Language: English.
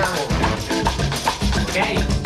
Okay.